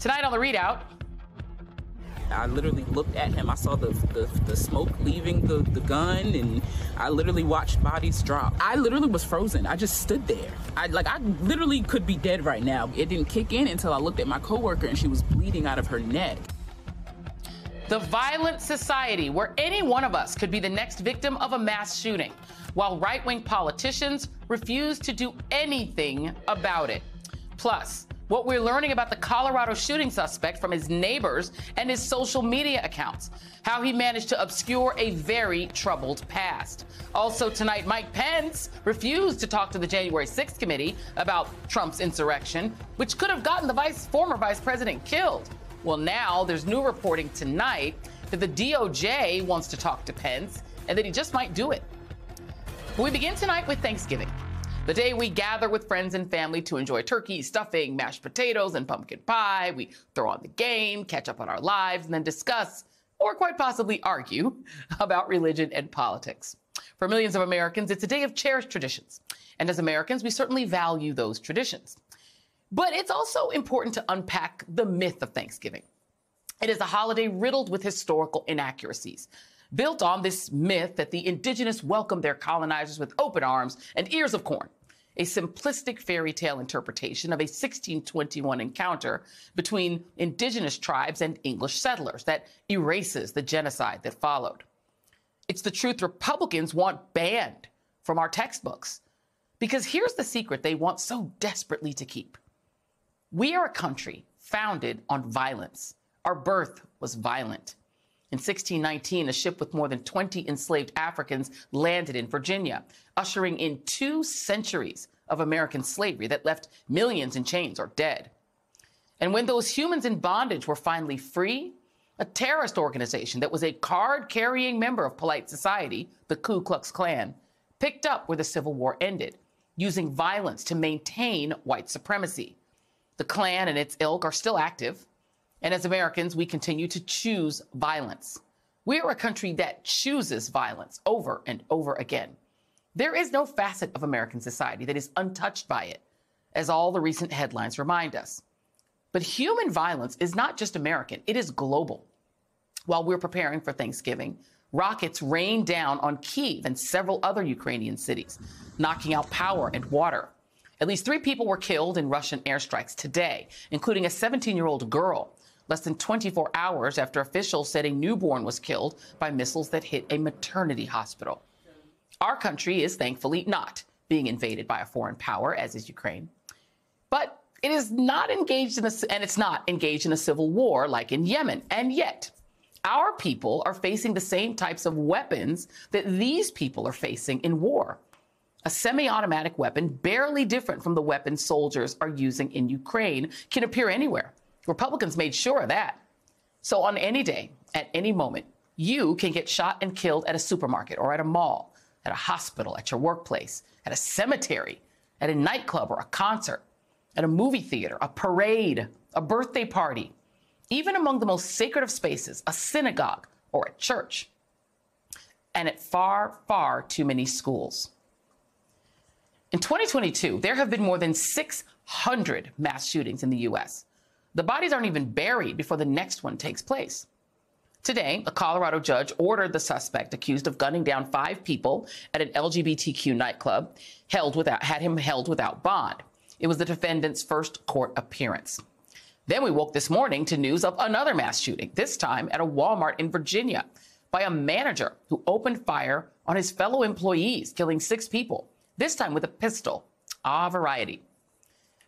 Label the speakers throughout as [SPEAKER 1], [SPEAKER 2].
[SPEAKER 1] Tonight on the ReidOut.
[SPEAKER 2] I literally looked at him. I saw the, the, the, smoke leaving the, the gun, and I literally watched bodies drop. I literally was frozen. I just stood there. I like I literally could be dead right now. It didn't kick in until I looked at my coworker, and she was bleeding out of her neck.
[SPEAKER 1] The violent society where any one of us could be the next victim of a mass shooting, while right wing politicians refuse to do anything about it. Plus, what we're learning about the Colorado shooting suspect from his neighbors and his social media accounts, how he managed to obscure a very troubled past. Also, tonight, Mike Pence refused to talk to the January 6th committee about Trump's insurrection, which could have gotten the vice, former vice president killed. Well, now there's new reporting tonight that the DOJ wants to talk to Pence and that he just might do it. We begin tonight with Thanksgiving. The day we gather with friends and family to enjoy turkey, stuffing, mashed potatoes, and pumpkin pie. We throw on the game, catch up on our lives, and then discuss, or quite possibly argue, about religion and politics. For millions of Americans, it's a day of cherished traditions. And as Americans, we certainly value those traditions. But it's also important to unpack the myth of Thanksgiving. It is a holiday riddled with historical inaccuracies, built on this myth that the indigenous welcomed their colonizers with open arms and ears of corn, a simplistic fairy tale interpretation of a 1621 encounter between indigenous tribes and English settlers that erases the genocide that followed. It's the truth Republicans want banned from our textbooks. Because here's the secret they want so desperately to keep. We are a country founded on violence. Our birth was violent. In 1619, a ship with more than 20 enslaved Africans landed in Virginia, ushering in two centuries of American slavery that left millions in chains or dead. And when those humans in bondage were finally free, a terrorist organization that was a card carrying member of polite society, the Ku Klux Klan, picked up where the Civil War ended, using violence to maintain white supremacy. The Klan and its ilk are still active, and as Americans, we continue to choose violence. We are a country that chooses violence over and over again. There is no facet of American society that is untouched by it, as all the recent headlines remind us. But human violence is not just American, it is global. While we're preparing for Thanksgiving, rockets rained down on Kiev and several other Ukrainian cities, knocking out power and water. At least three people were killed in Russian airstrikes today, including a 17 year old girl less than 24 hours after officials said a newborn was killed by missiles that hit a maternity hospital. Our country is thankfully not being invaded by a foreign power, as is Ukraine. But it is not engaged in a, and it's not engaged in a civil war like in Yemen. And yet, our people are facing the same types of weapons that these people are facing in war. A semi automatic weapon, barely different from the weapons soldiers are using in Ukraine, can appear anywhere. Republicans made sure of that. So on any day, at any moment, you can get shot and killed at a supermarket or at a mall, at a hospital, at your workplace, at a cemetery, at a nightclub or a concert, at a movie theater, a parade, a birthday party, even among the most sacred of spaces, a synagogue or a church, and at far, far too many schools. In 2022, there have been more than 600 mass shootings in the U.S. The bodies aren't even buried before the next one takes place. Today, a Colorado judge ordered the suspect accused of gunning down five people at an LGBTQ nightclub held without, had him held without bond. It was the defendant's first court appearance. Then we woke this morning to news of another mass shooting, this time at a Walmart in Virginia by a manager who opened fire on his fellow employees, killing six people, this time with a pistol. Ah, variety.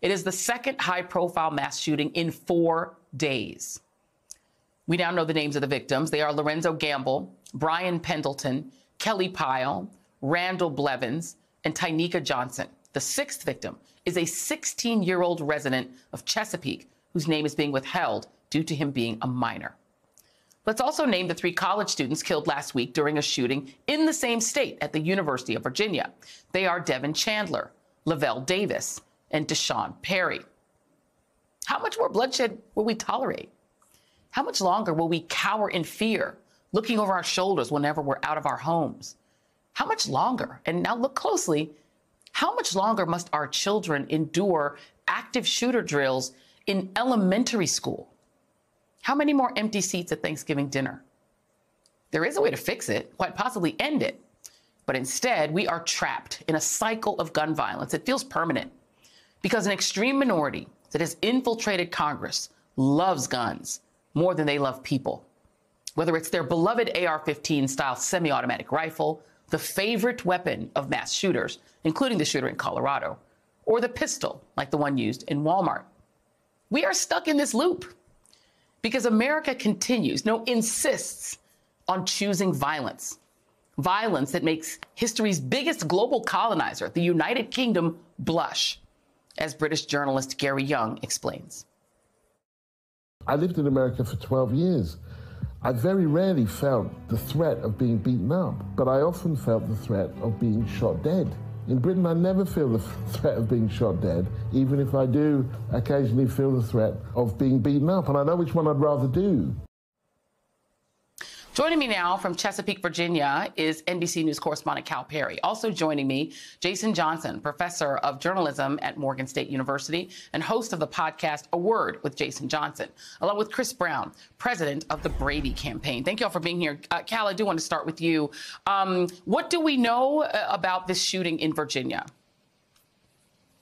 [SPEAKER 1] It is the second high profile mass shooting in four days. We now know the names of the victims. They are Lorenzo Gamble, Brian Pendleton, Kellie Pyle, Randall Blevins, and Tynika Johnson. The sixth victim is a 16 year old resident of Chesapeake whose name is being withheld due to him being a minor. Let's also name the three college students killed last week during a shooting in the same state at the University of Virginia. They are Devin Chandler, Lavel Davis, and D'Sean Perry. How much more bloodshed will we tolerate? How much longer will we cower in fear, looking over our shoulders whenever we're out of our homes? How much longer? And now look closely. How much longer must our children endure active shooter drills in elementary school. How many more empty seats at Thanksgiving dinner? There is a way to fix it, quite possibly end it. But instead, we are trapped in a cycle of gun violence. It feels permanent because an extreme minority that has infiltrated Congress loves guns more than they love people. Whether it's their beloved AR 15 style semi automatic rifle, the favorite weapon of mass shooters, including the shooter in Colorado, or the pistol like the one used in Walmart. We are stuck in this loop because America continues, no, insists on choosing violence. Violence that makes history's biggest global colonizer, the United Kingdom, blush, as British journalist Gary Younge explains.
[SPEAKER 3] I lived in America for 12 years. I very rarely felt the threat of being beaten up, but I often felt the threat of being shot dead. In Britain, I never feel the threat of being shot dead, even if I do occasionally feel the threat of being beaten up, and I know which one I'd rather do.
[SPEAKER 1] Joining me now from Chesapeake, Virginia is NBC News correspondent Cal Perry. Also joining me, Jason Johnson, professor of journalism at Morgan State University and host of the podcast A Word with Jason Johnson, along with Chris Brown, president of the Brady campaign. Thank you all for being here. Uh, Cal, I do want to start with you. Um, what do we know uh, about this shooting in Virginia?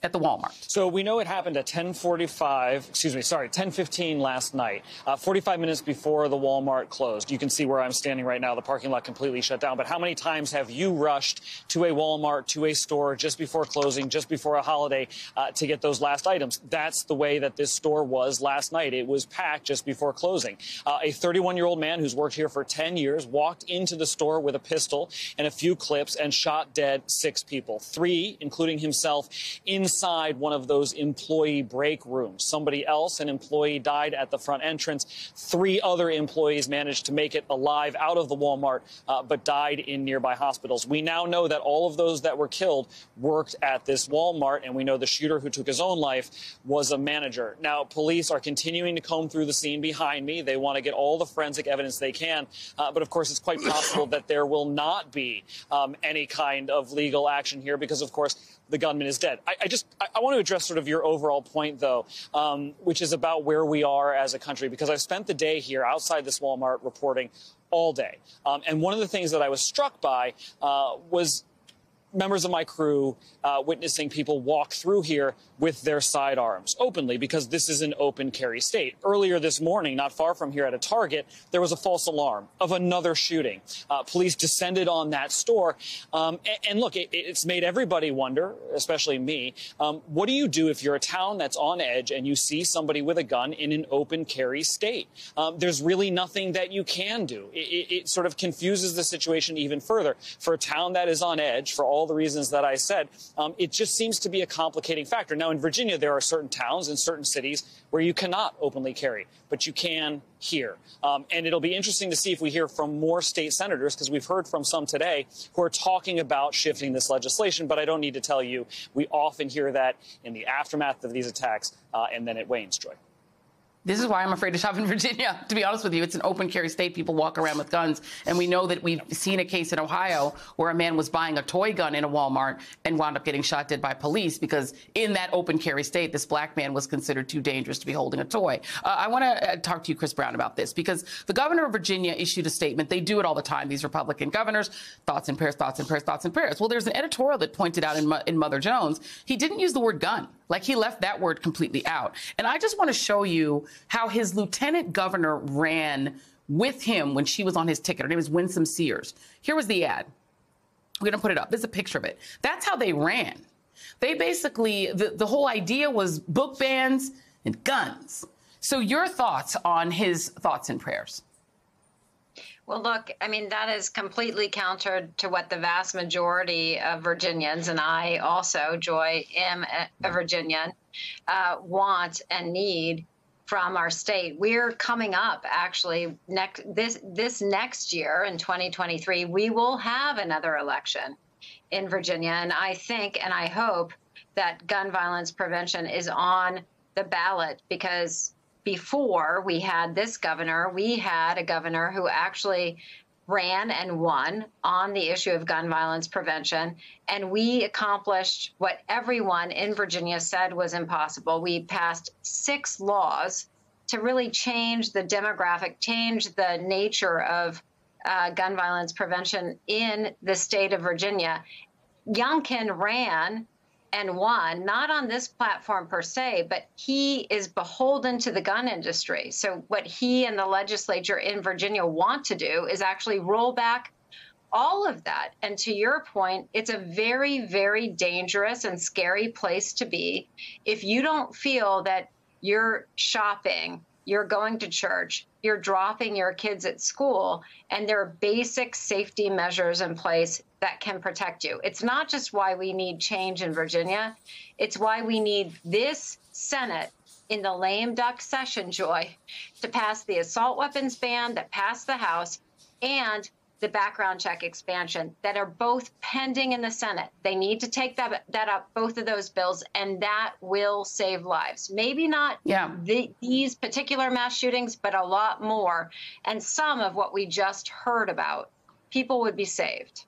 [SPEAKER 1] At the Walmart.
[SPEAKER 4] So we know it happened at 10:45. Excuse me, sorry, 10:15 last night, uh, 45 minutes before the Walmart closed. You can see where I'm standing right now. The parking lot completely shut down. But how many times have you rushed to a Walmart, to a store just before closing, just before a holiday, uh, to get those last items? That's the way that this store was last night. It was packed just before closing. Uh, a 31-year-old man who's worked here for 10 years walked into the store with a pistol and a few clips and shot dead six people, three, including himself, in inside one of those employee break rooms. Somebody else, an employee, died at the front entrance. Three other employees managed to make it alive out of the Walmart, uh, but died in nearby hospitals. We now know that all of those that were killed worked at this Walmart, and we know the shooter who took his own life was a manager. Now, police are continuing to comb through the scene behind me. They want to get all the forensic evidence they can, uh, but of course, it's quite possible that there will not be um, any kind of legal action here because, of course, the gunman is dead. I, I just I, I, want to address sort of your overall point, though, um, which is about where we are as a country, because I've spent the day here outside this Walmart reporting all day. Um, and one of the things that I was struck by uh, was members of my crew uh, witnessing people walk through here with their sidearms openly because this is an open carry state. Earlier this morning, not far from here at a Target, there was a false alarm of another shooting. Uh, police descended on that store. Um, and, and, look, it, it's made everybody wonder, especially me, um, what do you do if you're a town that's on edge and you see somebody with a gun in an open carry state? Um, there's really nothing that you can do. It, it, it sort of confuses the situation even further. For a town that is on edge, for all the reasons that I said, um, it just seems to be a complicating factor. Now, in Virginia, there are certain towns and certain cities where you cannot openly carry, but you can here. Um, and it'll be interesting to see if we hear from more state senators, because we've heard from some today who are talking about shifting this legislation. But I don't need to tell you, we often hear that in the aftermath of these attacks, uh, and then it wanes, Joy.
[SPEAKER 1] This is why I'm afraid to shop in Virginia. To be honest with you, it's an open carry state. People walk around with guns. And we know that we've seen a case in Ohio where a man was buying a toy gun in a Walmart and wound up getting shot dead by police because in that open carry state, this black man was considered too dangerous to be holding a toy. Uh, I want to uh, talk to you, Chris Brown, about this because the governor of Virginia issued a statement. They do it all the time, these Republican governors. Thoughts and prayers, thoughts and prayers, thoughts and prayers. Well, there's an editorial that pointed out in, Mo- in Mother Jones, he didn't use the word gun. Like he left that word completely out. And I just want to show you how his lieutenant governor ran with him when she was on his ticket. Her name is Winsome Sears. Here was the ad. We're going to put it up. There's a picture of it. That's how they ran. They basically, the, the whole idea was book bans and guns. So, your thoughts on his thoughts and prayers?
[SPEAKER 5] Well, look, I mean, that is completely counter to what the vast majority of Virginians, and I also, Joy, am a Virginian, uh, want and need from our state. We're coming up actually next this this next year in 2023 we will have another election in Virginia and I think and I hope that gun violence prevention is on the ballot because before we had this governor, we had a governor who actually ran and won on the issue of gun violence prevention. And we accomplished what everyone in Virginia said was impossible. We passed six laws to really change the demographic, change the nature of uh, gun violence prevention in the state of Virginia. Youngkin ran and won, not on this platform per se, but he is beholden to the gun industry. So, what he and the legislature in Virginia want to do is actually roll back all of that. And to your point, it's a very, very dangerous and scary place to be if you don't feel that you're shopping, you're going to church, you're dropping your kids at school, and there are basic safety measures in place that can protect you. It's not just why we need change in Virginia, it's why we need this Senate in the lame duck session, Joy, to pass the assault weapons ban that passed the House and the background check expansion that are both pending in the Senate. They need to take that that up, both of those bills, and that will save lives. Maybe not
[SPEAKER 1] yeah.
[SPEAKER 5] the, these particular mass shootings, but a lot more. And some of what we just heard about, people would be saved.